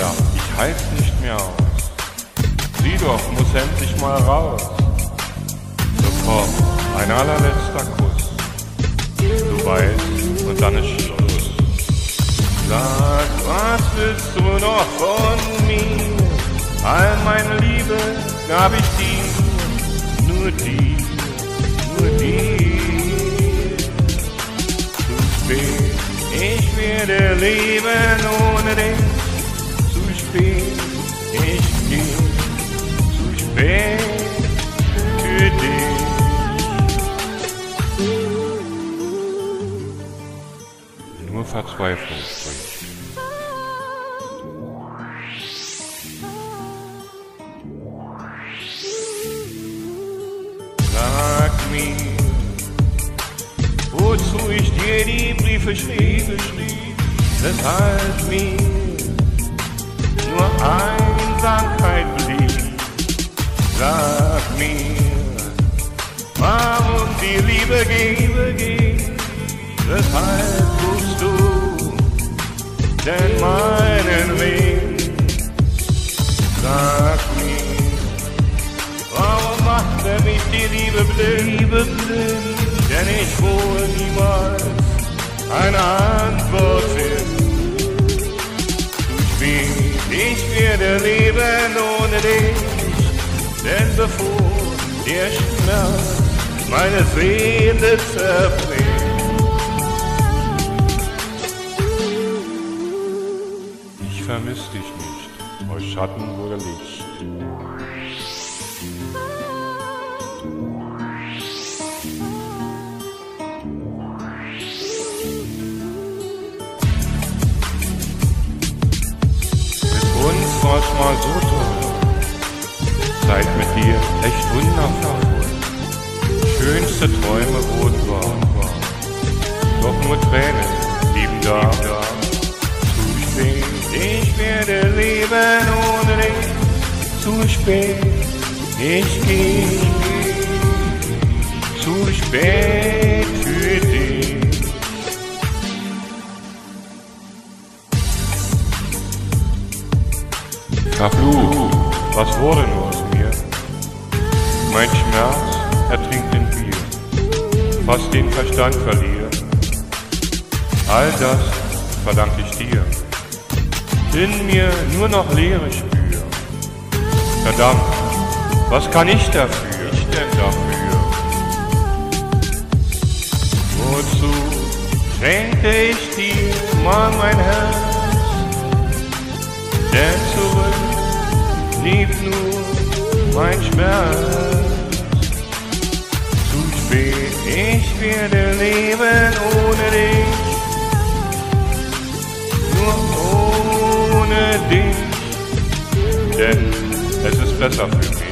Kinder, ich halt's nicht mehr aus. Sie doch muss endlich mal raus. Sofort, ein allerletzter Kuss. Du weißt, und dann ist Schluss. Sag, was willst du noch von mir? All meine Liebe gab ich dir, nur die, nur die. Zu spät, ich werde leben ohne dich. Spät, ich geh, zu spät für dich. Nur Verzweiflung spricht. Sag mir, wozu ich dir die Briefe schrieb, schrieb, weshalb mir nur Einsamkeit blieb. Sag mir, warum die Liebe gebe, weshalb tust du denn meinen Weg? Sag mir, warum machte mich die Liebe blind, denn ich wohl niemals eine werde leben ohne dich, denn bevor der Schmerz meine Seele zerbricht, Ich vermiss dich nicht, aus Schatten wurde Licht. Mal so toll. Zeit mit dir echt wundervoll. Schönste Träume wurden wahr. Doch nur Tränen blieben da. Zu spät, ich werde leben ohne dich. Zu spät, ich geh. Zu spät Verflucht, was wurde nur aus mir? Mein Schmerz ertrinkt in Bier, fast den Verstand verliere. All das verdank ich dir. In mir nur noch Leere spür. Verdammt, was kann ich dafür? Ich denn dafür? Wozu schenke ich dir mal mein Herz? Nur mein Schmerz. Zu spät, ich werde leben ohne dich. Nur ohne dich. Denn es ist besser für mich.